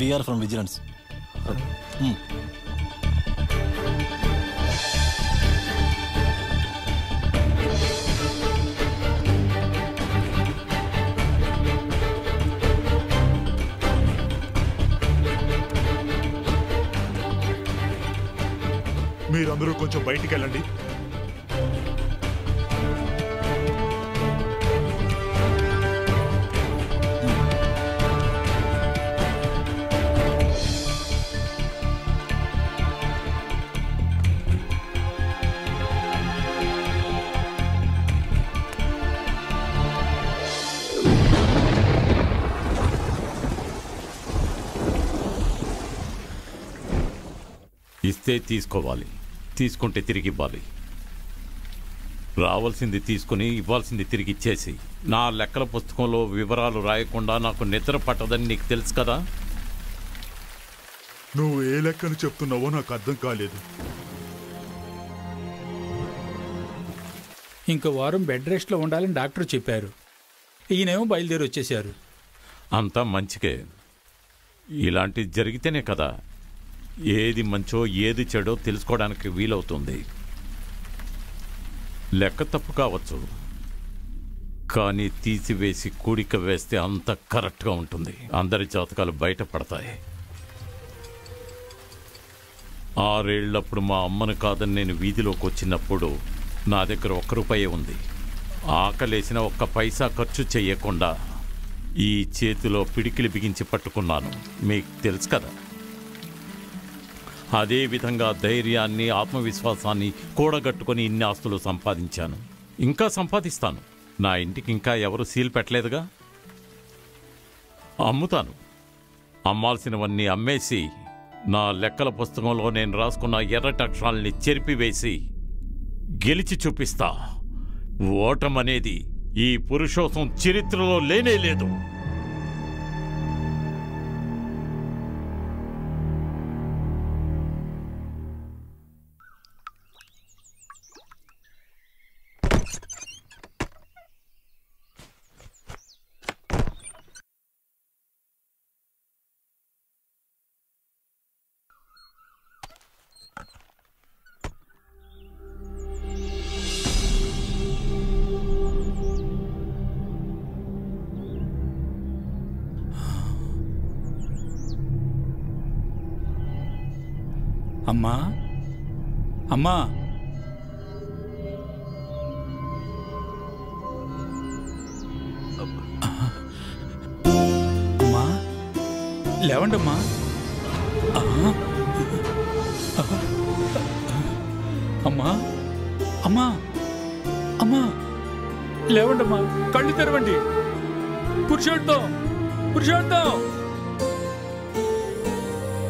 We are from vigilance. Hmm. మీరందరూ కొంచెం బయటికి వెళ్ళండి. ఇస్తే తీసుకోవాలి. తీసుకుంటే తిరిగి ఇవ్వాలి. రావాల్సింది తీసుకుని ఇవ్వాల్సింది తిరిగి ఇచ్చేసి నా లెక్కల పుస్తకంలో వివరాలు రాయకుండా నాకు నిద్ర పట్టదని నీకు తెలుసు కదా? నువ్వు ఏ లెక్కను చెప్తున్నావో నాకు అర్థం కాలేదు. ఇంకో వారం బెడ్ రెస్ట్లో ఉండాలని డాక్టర్ చెప్పారు. ఈయనేమో బయలుదేరి వచ్చేశారు. అంతా మంచికే. ఇలాంటిది జరిగితేనే కదా ఏది మంచో ఏది చెడో తెలుసుకోవడానికి వీలవుతుంది. లెక్క తప్పు కావచ్చు. కానీ తీసివేసి కూడిక వేస్తే అంత కరెక్ట్గా ఉంటుంది. అందరి జాతకాలు బయటపడతాయి. ఆరేళ్ళప్పుడు మా అమ్మను కాదని నేను వీధిలోకి వచ్చినప్పుడు నా దగ్గర ఒక్క రూపాయే ఉంది. ఆకలేసిన ఒక్క పైసా ఖర్చు చేయకుండా ఈ చేతిలో పిడికిలి బిగించి పట్టుకున్నాను. మీకు తెలుసు కదా. అదేవిధంగా ధైర్యాన్ని ఆత్మవిశ్వాసాన్ని కూడగట్టుకొని ఇన్ని ఆస్తులు సంపాదించాను. ఇంకా సంపాదిస్తాను. నా ఇంటికి ఇంకా ఎవరు సీల్ పెట్టలేదుగా? అమ్ముతాను. అమ్మాల్సినవన్నీ అమ్మేసి నా లెక్కల పుస్తకంలో నేను రాసుకున్న ఎర్రటక్షరాల్ని చెరిపివేసి గెలిచి చూపిస్తా. ఓటమనేది ఈ పురుషోత్సం చరిత్రలో లేనే లేదు. అమ్మా. అమ్మా. అమ్మా. లేవండమ్మా. అమ్మా. అమ్మా. అమ్మా. లేవండమ్మా. కళ్ళు తెరవండి. పురుషోడ్తో పురుషోడ్తో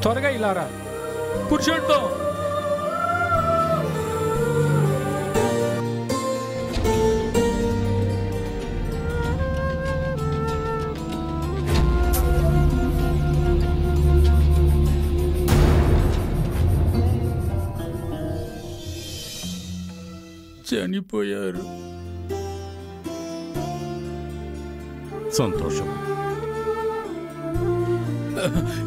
త్వరగా ఇలా రా పురుషోత్తం చనిపోయారు. సంతోషం.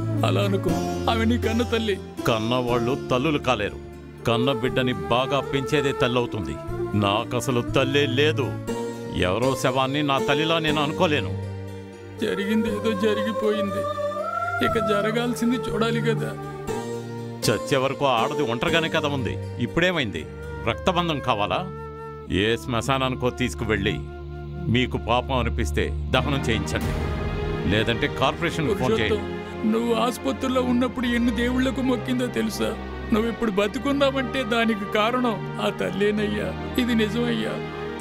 అలా అనుకో. ఆమె నీ కన్న తల్లి. కన్నవాళ్ళు తల్లులు కాలేరు. కన్న బిడ్డని బాగా పెంచేదే తల్లవుతుంది. నాకసలు తల్లే లేదు. ఎవరో శవాన్ని నా తల్లిలా నేను అనుకోలేను. జరిగింది ఏదో జరిగిపోయింది. ఇక జరగాల్సింది చూడాలి కదా. చచ్చే వరకు ఆడది ఒంటరిగానే కదా ఉంది. ఇప్పుడేమైంది? రక్తబంధం కావాలా? ఏ శ్మశానానికో తీసుకువెళ్ళి మీకు పాపం అనిపిస్తే దహనం చేయించండి. లేదంటే కార్పొరేషన్కి ఫోన్ చేయండి. నువ్వు ఆసుపత్రిలో ఉన్నప్పుడు ఎన్ని దేవుళ్ళకు మొక్కిందో తెలుసా? నువ్వు ఇప్పుడు బతుకున్నావంటే దానికి కారణం ఆ తల్లేనయ్యా. ఇది నిజమయ్యా.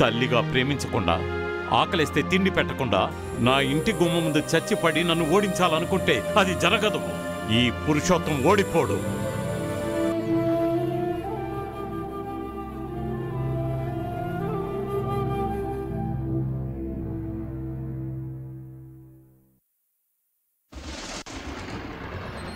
తల్లిగా ప్రేమించకుండా ఆకలిస్తే తిండి పెట్టకుండా నా ఇంటి గుమ్మ ముందు చచ్చిపడి నన్ను ఓడించాలనుకుంటే అది జరగదు. ఈ పురుషోత్తం ఓడిపోడు.